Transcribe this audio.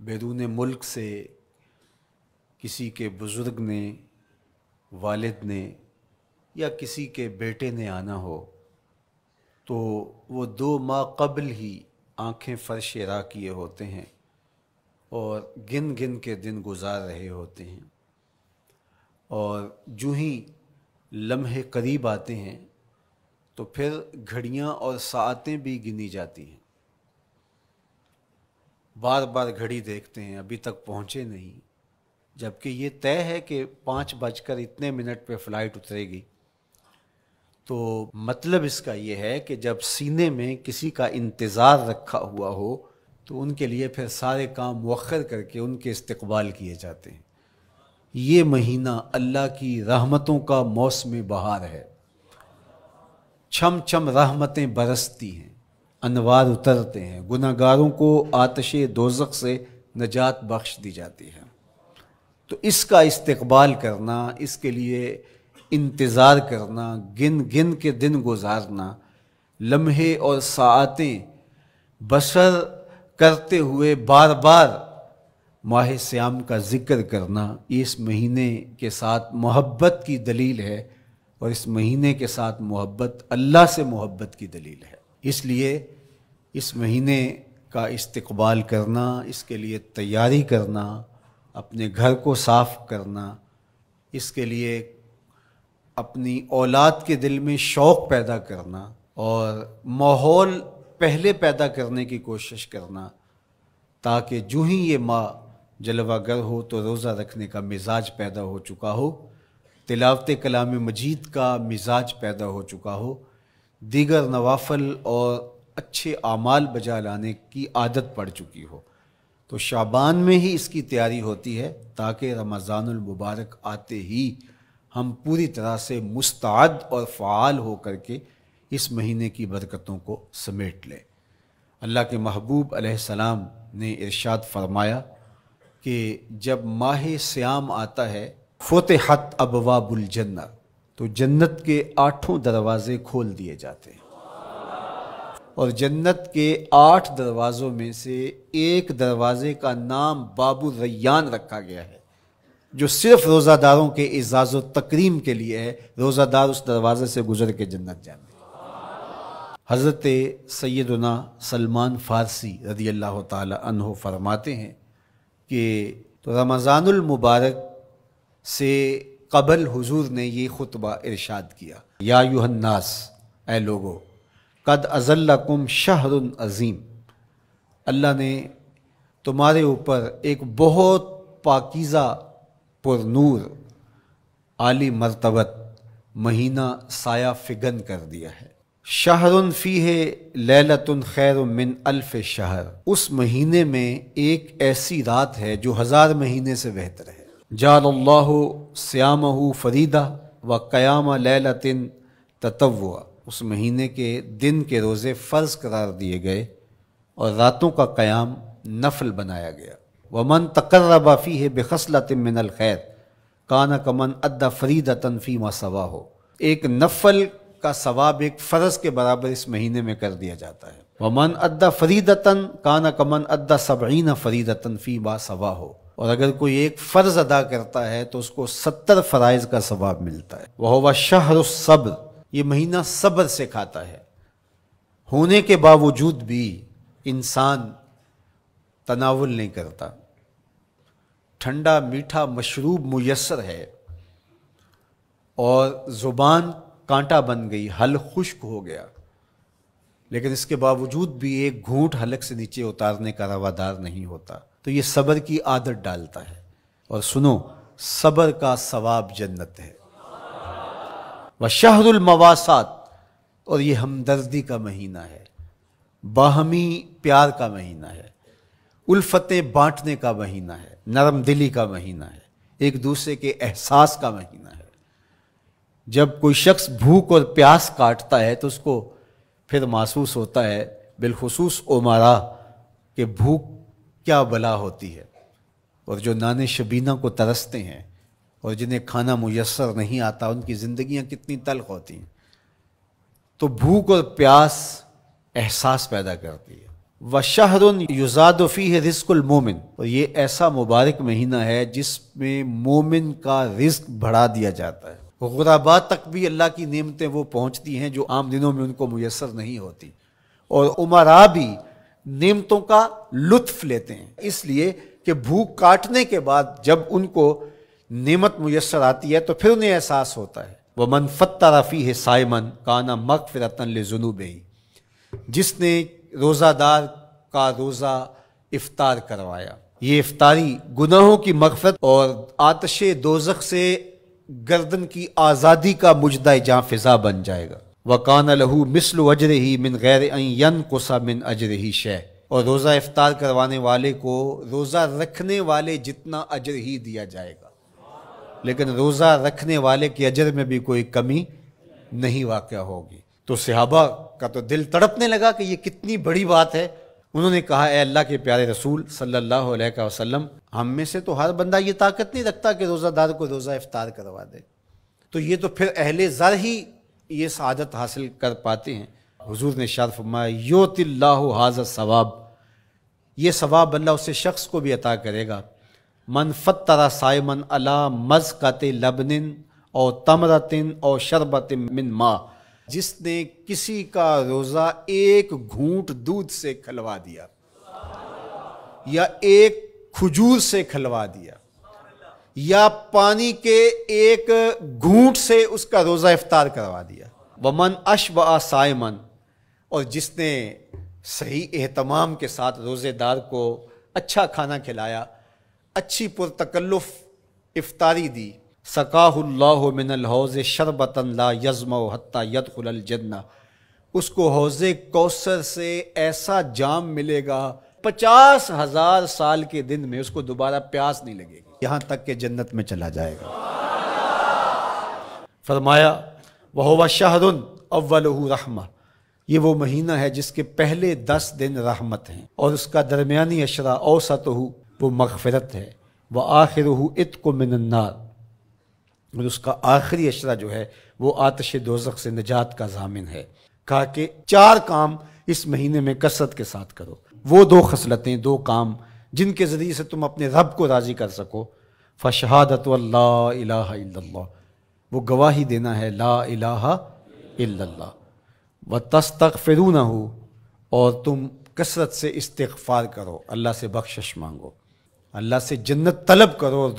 बैरून मुल्क से किसी के बुज़ुर्ग ने, वालिद ने या किसी के बेटे ने आना हो तो वो दो माह कबल ही आँखें फर्श रा किए होते हैं और गिन गिन के दिन गुजार रहे होते हैं। और जो ही लम्हे करीब आते हैं तो फिर घड़ियाँ और सातें भी गिनी जाती हैं। बार बार घड़ी देखते हैं, अभी तक पहुँचे नहीं। जबकि ये तय है कि पाँच बजकर इतने मिनट पे फ़्लाइट उतरेगी। तो मतलब इसका ये है कि जब सीने में किसी का इंतज़ार रखा हुआ हो तो उनके लिए फिर सारे काम वखर करके उनके इस्तकबाल किए जाते हैं। ये महीना अल्लाह की रहमतों का मौसम बहार है। छम छम रहमतें बरसती हैं। अनवार उतरते हैं। गुनागारों को आतश दोजक से नजात बख्श दी जाती है। तो इसका इस्तकबाल करना, इसके लिए इंतज़ार करना, गिन गिन के दिन गुजारना, लम्हे और सातें बसर करते हुए बार बार माह श्याम का ज़िक्र करना, इस महीने के साथ मोहब्बत की दलील है और इस महीने के साथ मोहब्बत अल्लाह से मोहब्बत की दलील है। इसलिए इस महीने का इस्तकबाल करना, इसके लिए तैयारी करना, अपने घर को साफ़ करना, इसके लिए अपनी औलाद के दिल में शौक़ पैदा करना और माहौल पहले पैदा करने की कोशिश करना, ताकि जो ही ये माँ जलवागर हो तो रोज़ा रखने का मिजाज पैदा हो चुका हो तिलावत कलाम मजीद का मिजाज पैदा हो चुका हो। दीगर नवाफल और अच्छे आमाल बजा लाने की आदत पड़ चुकी हो। तो शाबान में ही इसकी तैयारी होती है, ताकि रमज़ानमबारक आते ही हम पूरी तरह से मुस्ताद और फ़ाल हो कर के इस महीने की बरकतों को समेट लें। अल्लाह के महबूब अलैहिस्सलाम ने इरशाद फरमाया कि जब माह श्याम आता है, फ़ोतहत अबवाबुल जन्नत तो जन्नत के आठों दरवाज़े खोल दिए जाते हैं। और जन्नत के आठ दरवाज़ों में से एक दरवाज़े का नाम बाबू रैयान रखा गया है, जो सिर्फ़ रोज़ादारों के एजाज़ तकरीम के लिए है। रोज़ादार उस दरवाज़े से गुजर के जन्नत जाने हज़रत सैदना सलमान फ़ारसी रदी अल्लाह तहो फरमाते हैं कि तो रमज़ानुल मुबारक से कबल हुजूर ने ये खुतबा इरशाद किया। या यूहन्नास ए लोगो, कद अज़ल्लकुम शहर अज़ीम। अल्लाह ने तुम्हारे ऊपर एक बहुत पाकिज़ा पुरनूर, आली मरतबत, महीना साया फिगन कर दिया है। शहरुन फ़ी है लैलतुन खैर मिन अल्फ शहर। उस महीने में एक ऐसी रात है जो हज़ार महीने से बेहतर है। जाल्लाह श्याम फरीदा व क़याम लैलतिन ततवा उस महीने के दिन के रोज़े फ़र्ज़ करार दिए गए और रातों का क़याम नफल बनाया गया। व वमन तकर्रबाफ़ी है बेखसलत मिनल खैर। काना कमन अद्दा फरीद तनफ़ी मा सवा हो एक नफल का सवाब एक फ़र्ज़ के बराबर इस महीने में कर दिया जाता है। वमन अद्दा फरीदतन, काना कमन अद्दा सबीन फरीदतन फ़ी मा सवा हो और अगर कोई एक फ़र्ज़ अदा करता है तो उसको सत्तर फ़राइज़ का सवाब मिलता है। वह वह शहर सब्र, ये महीना सब्र से खाता है। होने के बावजूद भी इंसान तनावुल नहीं करता। ठंडा, मीठा, मशरूब मुयसर है और ज़ुबान कांटा बन गई, हल खुश्क हो गया। लेकिन इसके बावजूद भी एक घूंट हलक से नीचे उतारने का रवादार नहीं होता। तो ये सब्र की आदत डालता है। और सुनो, सब्र का सवाब जन्नत है। व शहरुलमवासात और ये हमदर्दी का महीना है। बाहमी प्यार का महीना है। उल्फतें बांटने का महीना है। नरम दिली का महीना है। एक दूसरे के एहसास का महीना है। जब कोई शख्स भूख और प्यास काटता है तो उसको फिर महसूस होता है, बिलखसूस उमारा, कि भूख क्या बला होती है। और जो नान शबीना को तरसते हैं और जिन्हें खाना मुयसर नहीं आता, उनकी ज़िंदगियाँ कितनी तलख होती हैं। तो भूख और प्यास एहसास पैदा करती है। व शहरुन युजादफ़ी है रिस्कुल मोमिन। और ये ऐसा मुबारक महीना है जिसमें मोमिन का रिस्क बढ़ा दिया जाता है। गुराबा तक भी अल्लाह की नियमतें वो पहुँचती हैं जो आम दिनों में उनको मैसर नहीं होती। और उमरा भी नियमतों का लुत्फ लेते हैं। इसलिए कि भूख काटने के बाद जब उनको नियमत मैसर आती है तो फिर उन्हें एहसास होता है। वह मनफत रफ़ी है साइमन, काना मकफ़रतन जुनूब ही जिसने रोज़ादार का रोज़ा इफ्तार करवाया। ये इफ्तारी गुनाहों की मगफरत और आतश दोजख से गर्दन की आज़ादी का मुजदा जहाँ फिजा बन जाएगा। वकान लहू मिसल अजर ही मिन गैर यन कोसा मिन अजर ही शह और रोज़ा इफ्तार करवाने वाले को रोज़ा रखने वाले जितना अजर ही दिया जाएगा। लेकिन रोज़ा रखने वाले के अजर में भी कोई कमी नहीं वाक़ होगी। तो सिहाबा का तो दिल तड़पने लगा कि ये कितनी बड़ी बात है। उन्होंने कहा, ए अल्लाह के प्यारे रसूल सल्लल्लाहु अलैहि वसल्लम, हम में से तो हर बंदा ये ताकत नहीं रखता कि रोज़ादार को रोज़ा इफ्तार करवा दे। तो ये तो फिर अहले ज़र ही ये शहादत हासिल कर पाते हैं। हुजूर ने शार फरमाया योतिल्ला हाजर सवाब। ये सवाब अल्लाह उस शख्स को भी अता करेगा। मनफत तरा सायमन अला मज़क़त लबनिन और तमरतिन और शरबत मिन माँ। जिसने किसी का रोजा एक घूंट दूध से खलवा दिया या एक खजूर से खलवा दिया या पानी के एक घूंट से उसका रोजा इफ्तार करवा दिया। वमन अश व सायमन और जिसने सही एहतमाम के साथ रोज़ेदार को अच्छा खाना खिलाया, अच्छी पुरतकल्लुफ़ इफ्तारी दी सकाहुल्लामिनल हौज़ शरबतन ला यज़म हत्ता यदखुल जन्ना। उसको हौज़ कौसर से ऐसा जाम मिलेगा, पचास हज़ार साल के दिन में उसको दोबारा प्यास नहीं लगेगी। यहाँ तक के जन्नत में चला जाएगा। फरमाया वह शाहरुन अव्वल रहमा। ये वो महीना है जिसके पहले दस दिन रहमत हैं और उसका दरमियानी अशरा औसत हो वो मगफरत है। वह आखिर हो इत को मिनन्नार। और उसका आखिरी अशरा जो है, वो आतश दोजक से निजात का जामिन है। कहा कि चार काम इस महीने में कसरत के साथ करो। वो दो खसलतें, दो काम, जिनके ज़रिए से तुम अपने रब को राज़ी कर सको। फ़शहादत ला वो गवाही देना है, ला इल्लल्लाह। व तस तक फिरू ना हो और तुम कसरत से इस्तफ़ार करो। अल्लाह से बख्शिश मांगो। अल्लाह से जन्नत तलब करो